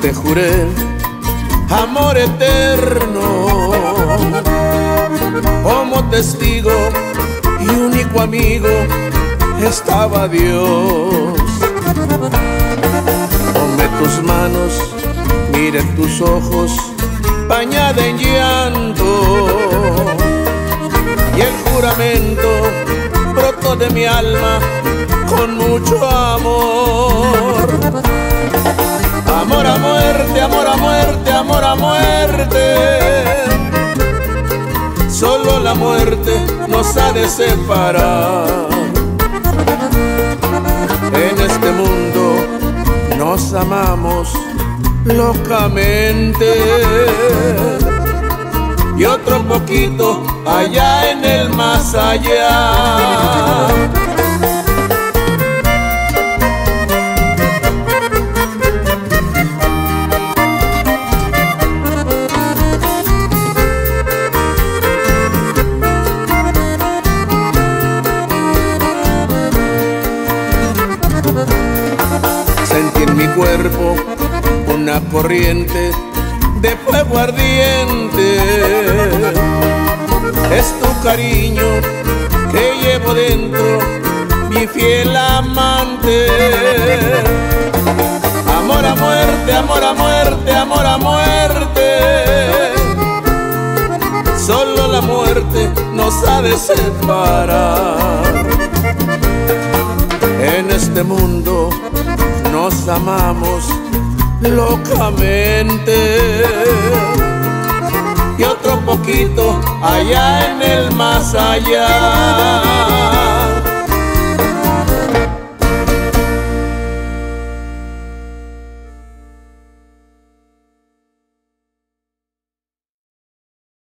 te juré amor eterno. Como testigo y único amigo estaba Dios. Ponme tus manos, mire tus ojos, bañada en llanto. Y el juramento brotó de mi alma con mucho amor. Amor a muerte, amor a muerte, amor a muerte. La muerte nos ha de separar. En este mundo nos amamos locamente. Y otro poquito allá en el más allá. Cuerpo una corriente de fuego ardiente. Es tu cariño que llevo dentro, mi fiel amante. Amor a muerte, amor a muerte, amor a muerte. Solo la muerte nos ha de separar. En este mundo nos amamos locamente. Y otro poquito allá en el más allá.